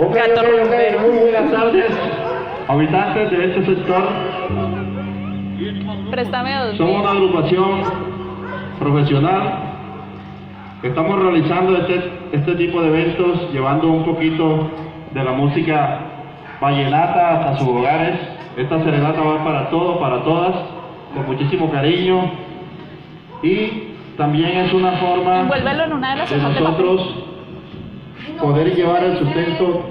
Ok. Muy buenas tardes, habitantes de este sector. Préstame dos Somos una agrupación profesional. Estamos realizando este, este tipo de eventos, llevando un poquito de la música vallenata hasta sus hogares. Esta serenata va para todos, para todas, con muchísimo cariño. Y también es una forma Envuélvelo en una de las de nosotros poder llevar el sustento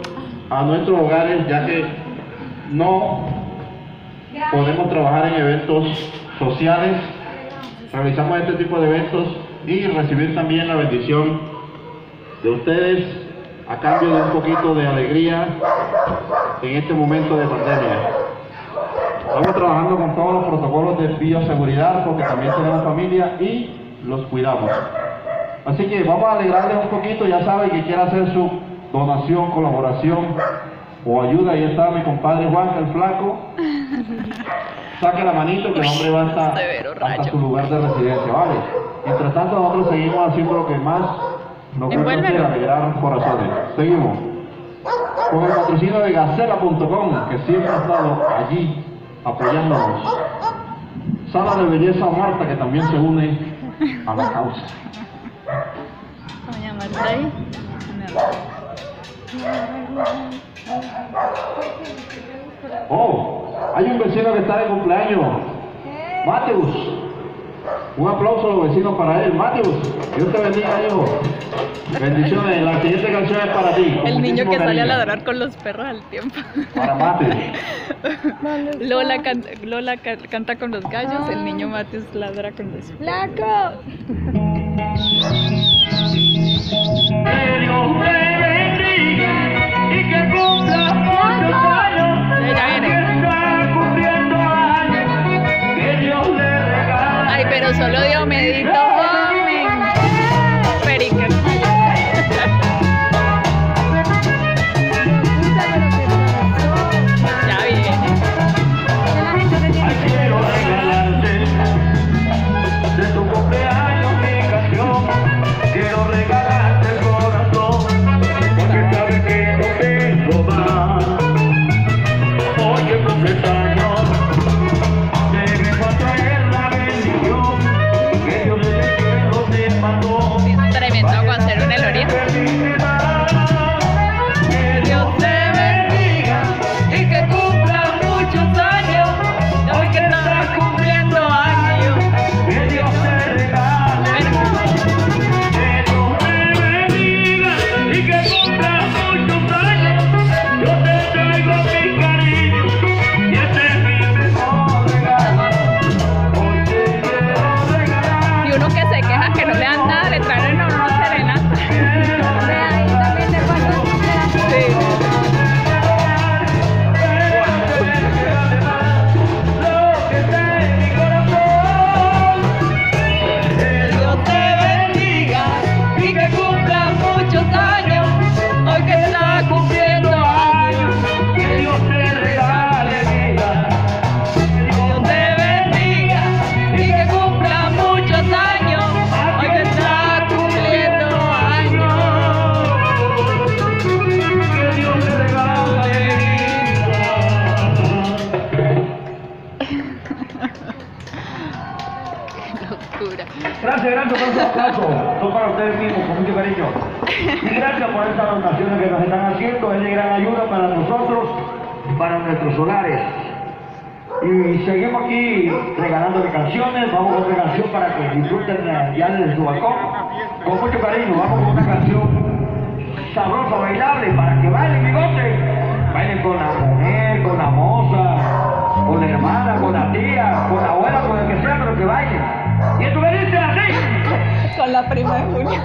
a nuestros hogares, ya que no podemos trabajar en eventos sociales, realizamos este tipo de eventos y recibir también la bendición de ustedes a cambio de un poquito de alegría en este momento de pandemia. Estamos trabajando con todos los protocolos de bioseguridad porque también tenemos familia y los cuidamos. Así que vamos a alegrarles un poquito, ya saben que quiere hacer su donación, colaboración o ayuda, ahí está mi compadre Juan, el flaco. Saque la manito que el hombre va hasta, hasta su lugar de residencia, ¿vale? Mientras tanto nosotros seguimos haciendo lo que más nos gusta Envuélvelo. alegrar corazones. Seguimos. Con el patrocinio de Gacela.com, que siempre ha estado allí apoyándonos. Sala de Belleza Marta, que también se une a la causa. Doña Marta ahí. Oh, hay un vecino que está de cumpleaños. Mateus. Un aplauso a los vecinos para él. Mateus, Dios te bendiga, hijo. Bendiciones. La siguiente canción es para ti. El niño que sale a ladrar con los perros al tiempo. Para Mateus. Lola, can- Lola ca- canta con los gallos, el niño Mateus ladra con los ¡Flaco! Dios me Dios pero solo Diomedito, joven. Perica. Y seguimos aquí regalándole canciones. Vamos con otra canción para que disfruten ya desde su balcón. Con mucho cariño, vamos con una canción sabrosa, bailable, para que bailen bigote. Bailen con la mujer, con la moza, con la hermana, con la tía, con la abuela, con el que sea, pero que bailen. Y esto me dice así. Con la prima de Julio.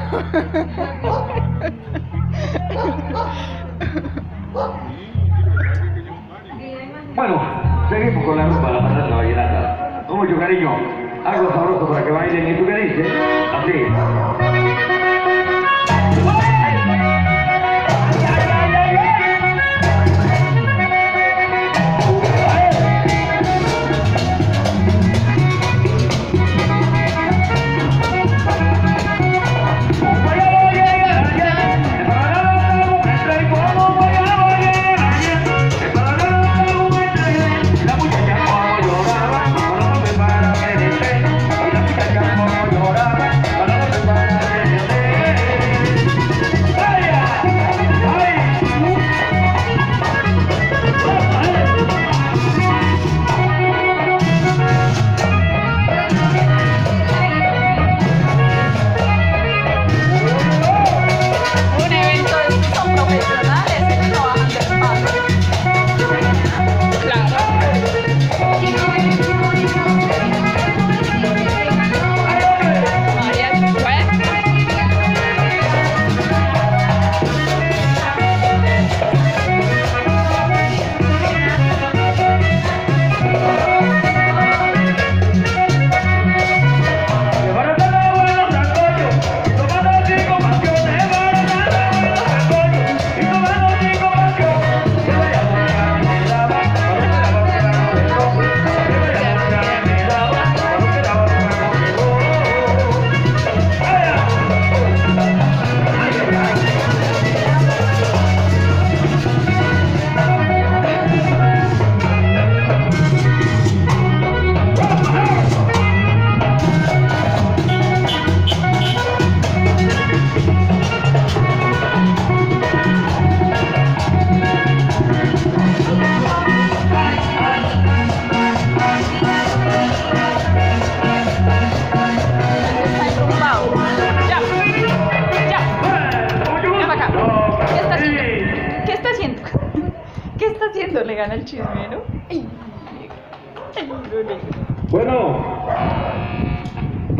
Bueno, seguimos con la rumba, la patata vallenata. Con mucho cariño, algo sabroso para que bailen. ¿Y tú qué dices? Así.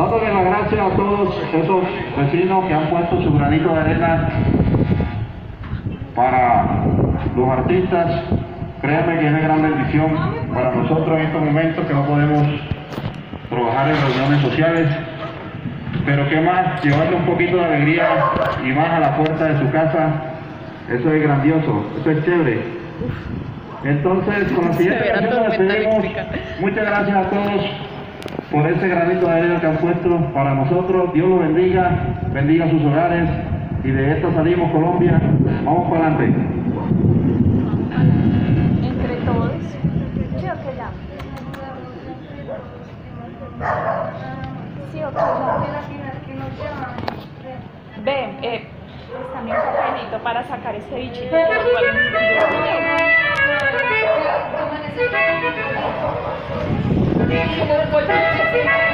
Dándole las gracias a todos esos vecinos que han puesto su granito de arena para los artistas. Créanme que es de gran bendición para nosotros en estos momentos que no podemos trabajar en reuniones sociales. Pero qué más, llevarle un poquito de alegría y más a la puerta de su casa, eso es grandioso, eso es chévere. Entonces, con la siguiente canción nos despedimos. Muchas gracias a todos por ese granito de arena que han puesto para nosotros. Dios los bendiga, bendiga sus hogares y de esto salimos Colombia. Vamos para adelante. Entre todos. ¿Sí o qué ya? Sí o qué ya. Ven, eh, está mi papelito para sacar ese bichito. Thank you.